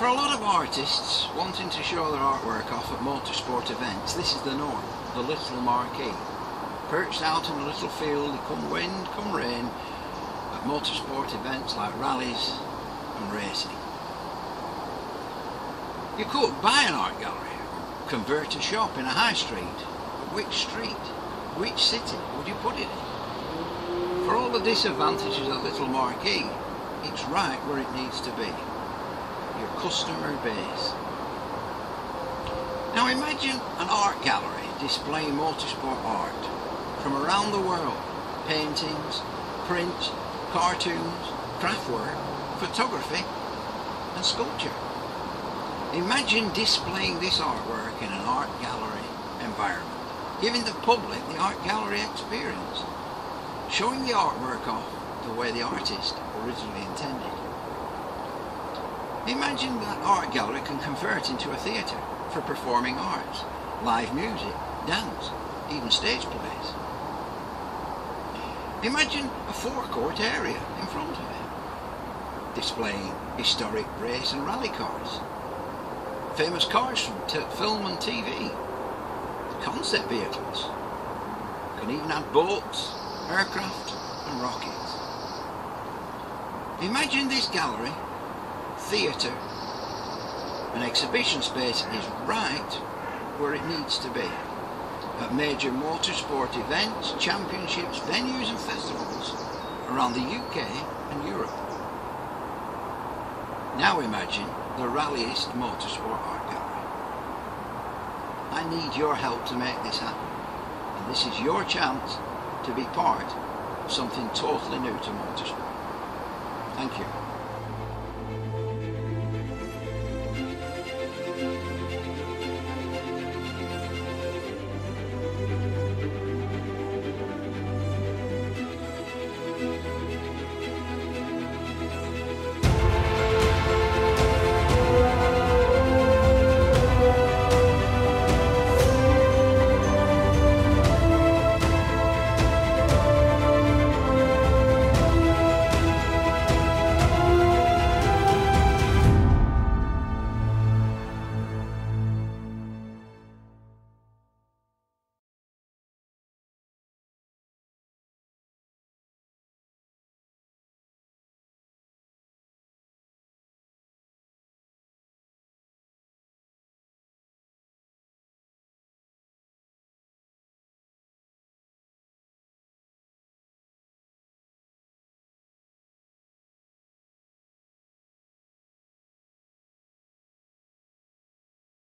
artists wanting to show their artwork off at motorsport events, this is the norm, the little marquee. Perched out in a little field, come wind, come rain, at motorsport events like rallies and racing. You could buy an art gallery, convert a shop in a high street. But which street, which city would you put it in? For all the disadvantages of Little Marquee, it's right where it needs to be. Customer base. Now imagine an art gallery displaying motorsport art from around the world. Paintings, prints, cartoons, craftwork, photography and sculpture. Imagine displaying this artwork in an art gallery environment, giving the public the art gallery experience, showing the artwork off the way the artist originally intended. Imagine that art gallery can convert into a theatre for performing arts, live music, dance, even stage plays. Imagine a forecourt area in front of it, displaying historic race and rally cars, famous cars from film and TV, concept vehicles, can even add boats, aircraft and rockets. Imagine this gallery, theatre and exhibition space is right where it needs to be at major motorsport events, championships, venues and festivals around the UK and Europe. Now imagine the Rallyist Motorsport Art Gallery. I need your help to make this happen and this is your chance to be part of something totally new to motorsport. Thank you.